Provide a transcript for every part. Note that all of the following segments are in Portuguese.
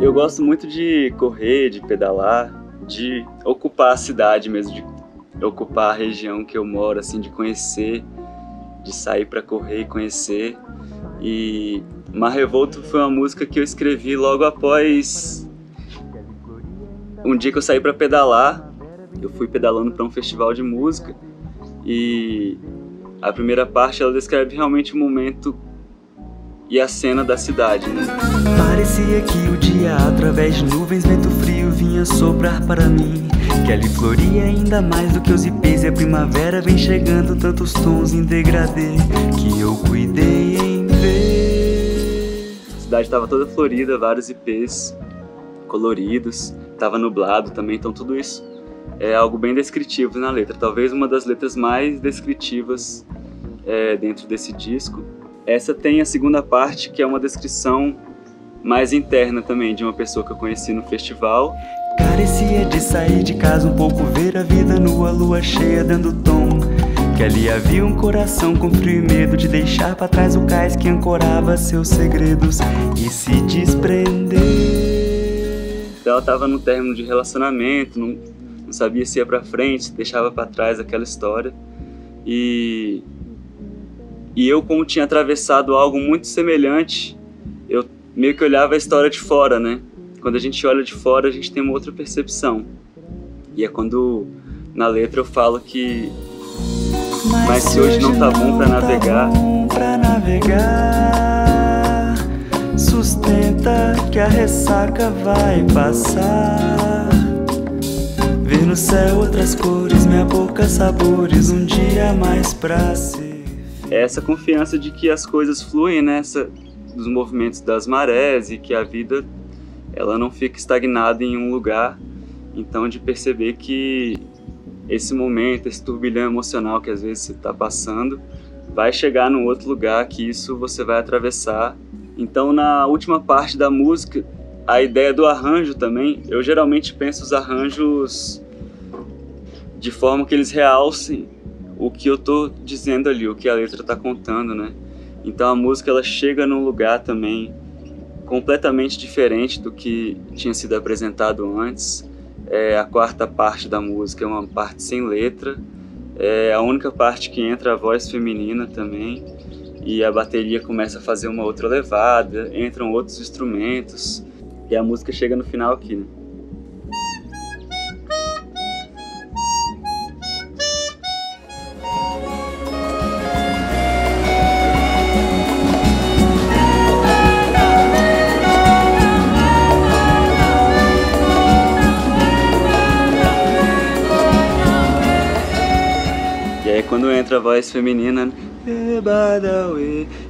Eu gosto muito de correr, de pedalar, de ocupar a cidade mesmo, de ocupar a região que eu moro, assim, de conhecer, de sair para correr e conhecer. E Mar Revolto foi uma música que eu escrevi logo após um dia que eu saí para pedalar. Eu fui pedalando para um festival de música e a primeira parte ela descreve realmente o momento e a cena da cidade. Né? Parecia que o dia, através de nuvens, vento frio, vinha soprar para mim. Que ali floria ainda mais do que os ipês e a primavera vem chegando tantos tons em degradê que eu cuidei em ver. A cidade estava toda florida, vários ipês coloridos, estava nublado também, então tudo isso é algo bem descritivo na letra. Talvez uma das letras mais descritivas é, dentro desse disco. Essa tem a segunda parte, que é uma descrição mais interna também, de uma pessoa que eu conheci no festival. Carecia de sair de casa um pouco, ver a vida nua, lua cheia dando tom. Que ali havia um coração com frio e medo de deixar para trás o cais que ancorava seus segredos e se desprender. Então ela estava no término de relacionamento, não, não sabia se ia para frente, deixava para trás aquela história. E e eu, como tinha atravessado algo muito semelhante, eu meio que olhava a história de fora, né? Quando a gente olha de fora, a gente tem uma outra percepção. E é quando na letra eu falo que mas, mas se hoje não tá bom para navegar, pra navegar, sustenta que a ressaca vai passar. Ver no céu outras cores, minha boca sabores, um dia mais pra ser é essa confiança de que as coisas fluem nessa dos movimentos das marés e que a vida ela não fica estagnada em um lugar. Então de perceber que esse momento, esse turbilhão emocional que às vezes você está passando, vai chegar num outro lugar que isso você vai atravessar. Então na última parte da música, a ideia do arranjo também, eu geralmente penso os arranjos de forma que eles realcem o que eu tô dizendo ali, o que a letra tá contando, né? Então a música ela chega num lugar também completamente diferente do que tinha sido apresentado antes. É, a quarta parte da música é uma parte sem letra, é a única parte que entra a voz feminina também e a bateria começa a fazer uma outra levada, entram outros instrumentos e a música chega no final aqui, né? Quando entra a voz feminina,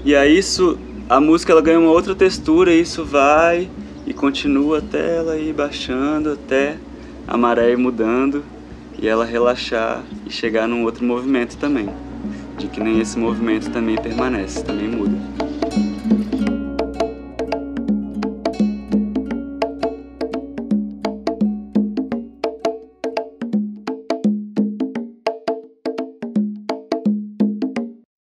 e aí isso, a música ela ganha uma outra textura, e isso vai e continua até ela ir baixando, até a maré ir mudando e ela relaxar e chegar num outro movimento também, de que nem esse movimento também permanece, também muda.